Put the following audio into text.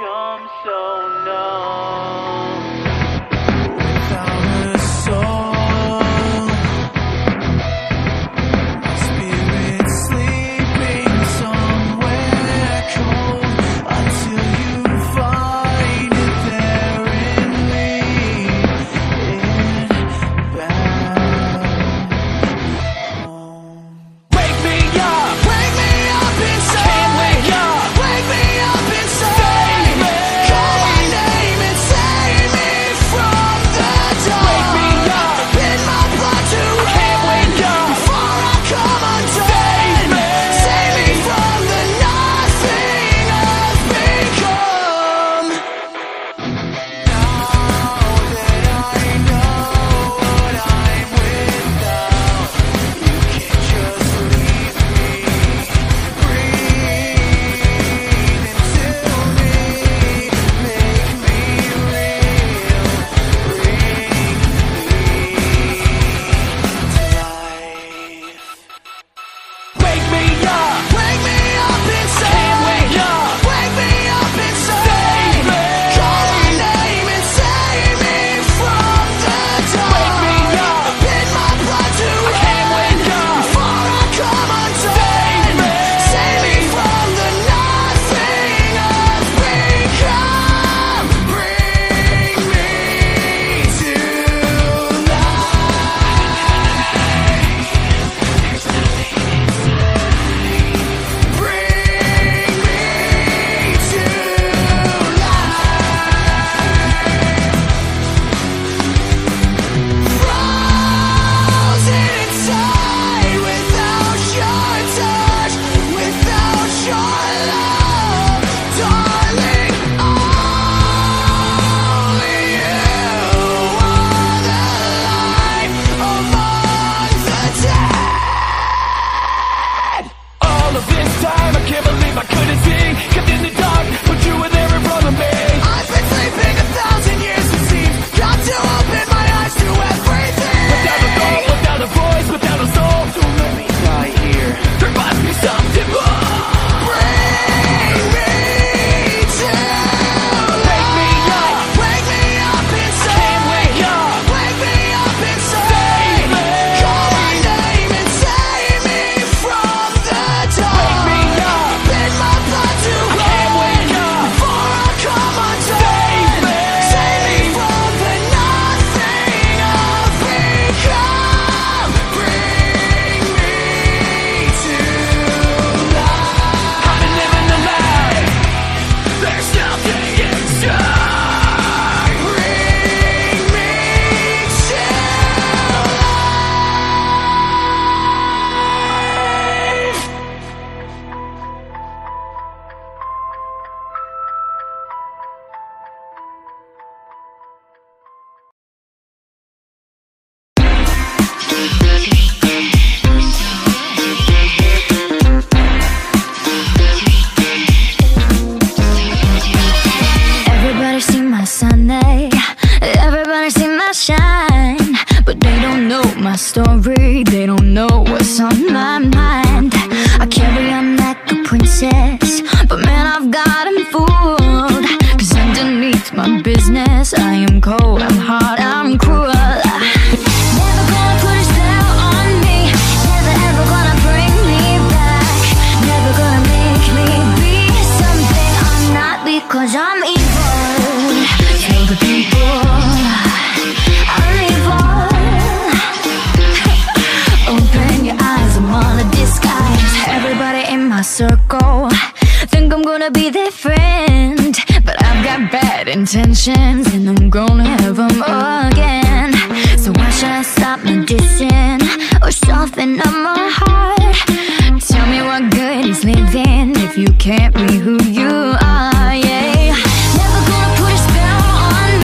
become so numb. Know my story. They don't know what's on my mind. I carry on like a princess, but man, I've got 'em fooled. Cause underneath my business, I am cold, I'm hard, gonna be their friend, but I've got bad intentions and I'm gonna have them again. So why should I stop dissing or soften up my heart? Tell me what good is living if you can't be who you are.